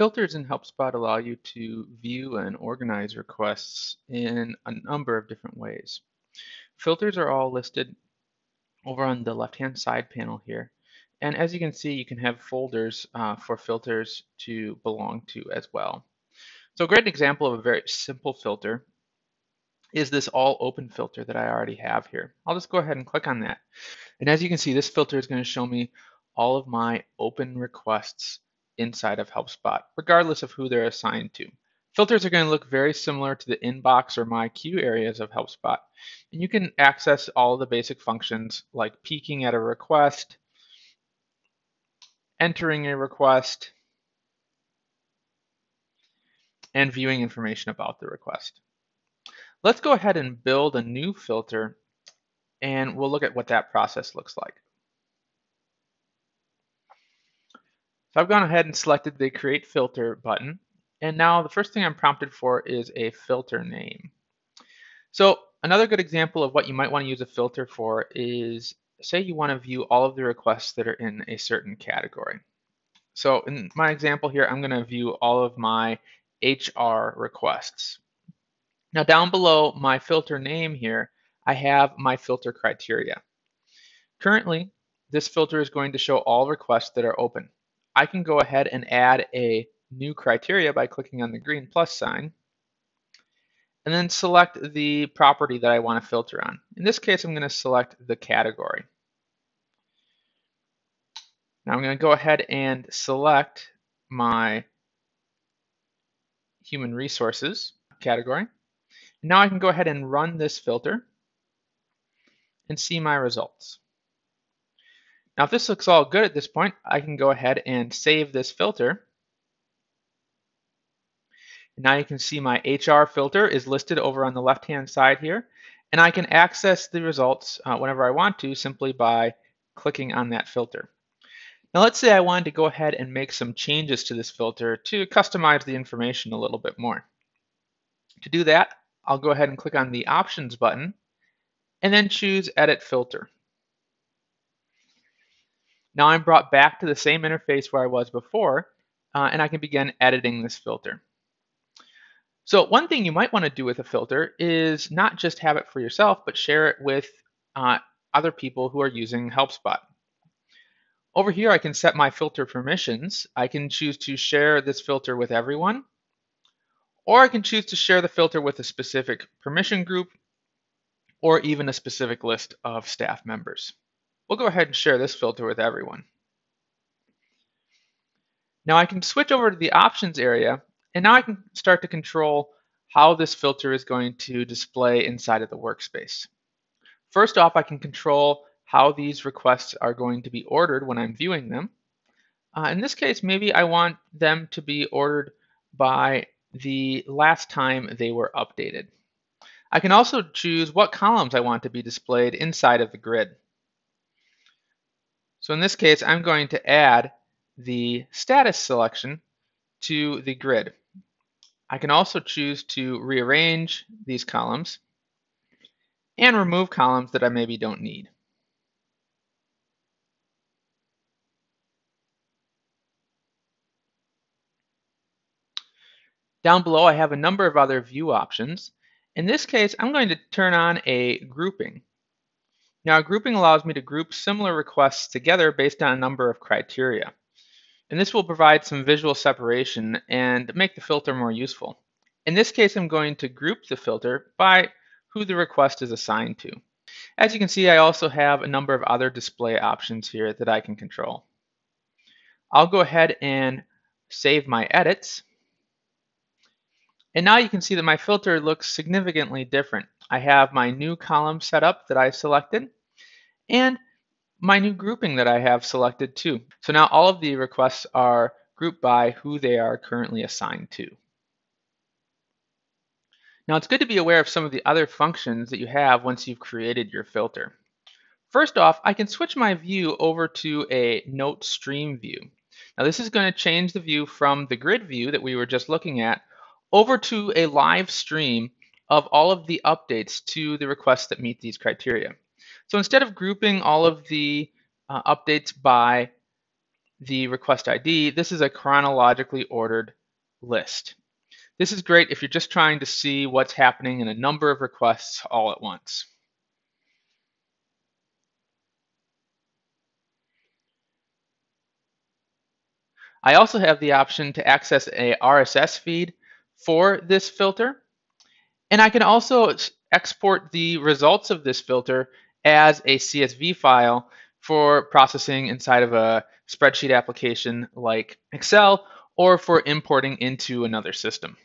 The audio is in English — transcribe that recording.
Filters in HelpSpot allow you to view and organize requests in a number of different ways. Filters are all listed over on the left-hand side panel here. And as you can see, you can have folders uh, for filters to belong to as well. So a great example of a very simple filter is this all open filter that I already have here. I'll just go ahead and click on that. And as you can see, this filter is going to show me all of my open requests inside of HelpSpot, regardless of who they're assigned to. Filters are going to look very similar to the inbox or my queue areas of HelpSpot. And you can access all the basic functions like peeking at a request, entering a request, and viewing information about the request. Let's go ahead and build a new filter and we'll look at what that process looks like. So I've gone ahead and selected the Create Filter button. And now the first thing I'm prompted for is a filter name. So another good example of what you might want to use a filter for is say you want to view all of the requests that are in a certain category. So in my example here, I'm going to view all of my HR requests. Now down below my filter name here, I have my filter criteria. Currently, this filter is going to show all requests that are open. I can go ahead and add a new criteria by clicking on the green plus sign and then select the property that I want to filter on. In this case, I'm going to select the category. Now I'm going to go ahead and select my human resources category. Now I can go ahead and run this filter and see my results. Now if this looks all good at this point, I can go ahead and save this filter. Now you can see my HR filter is listed over on the left hand side here and I can access the results uh, whenever I want to simply by clicking on that filter. Now let's say I wanted to go ahead and make some changes to this filter to customize the information a little bit more. To do that, I'll go ahead and click on the Options button and then choose Edit Filter. Now I'm brought back to the same interface where I was before, uh, and I can begin editing this filter. So one thing you might want to do with a filter is not just have it for yourself, but share it with uh, other people who are using HelpSpot. Over here, I can set my filter permissions. I can choose to share this filter with everyone, or I can choose to share the filter with a specific permission group or even a specific list of staff members. We'll go ahead and share this filter with everyone. Now I can switch over to the options area and now I can start to control how this filter is going to display inside of the workspace. First off, I can control how these requests are going to be ordered when I'm viewing them. Uh, in this case, maybe I want them to be ordered by the last time they were updated. I can also choose what columns I want to be displayed inside of the grid. So in this case, I'm going to add the status selection to the grid. I can also choose to rearrange these columns and remove columns that I maybe don't need. Down below, I have a number of other view options. In this case, I'm going to turn on a grouping. Now, grouping allows me to group similar requests together based on a number of criteria. And this will provide some visual separation and make the filter more useful. In this case, I'm going to group the filter by who the request is assigned to. As you can see, I also have a number of other display options here that I can control. I'll go ahead and save my edits. And now you can see that my filter looks significantly different. I have my new column set up that I selected and my new grouping that I have selected too. So now all of the requests are grouped by who they are currently assigned to. Now it's good to be aware of some of the other functions that you have once you've created your filter. First off, I can switch my view over to a note stream view. Now this is going to change the view from the grid view that we were just looking at over to a live stream of all of the updates to the requests that meet these criteria. So instead of grouping all of the uh, updates by the request ID, this is a chronologically ordered list. This is great if you're just trying to see what's happening in a number of requests all at once. I also have the option to access a RSS feed for this filter. And I can also export the results of this filter as a CSV file for processing inside of a spreadsheet application like Excel or for importing into another system.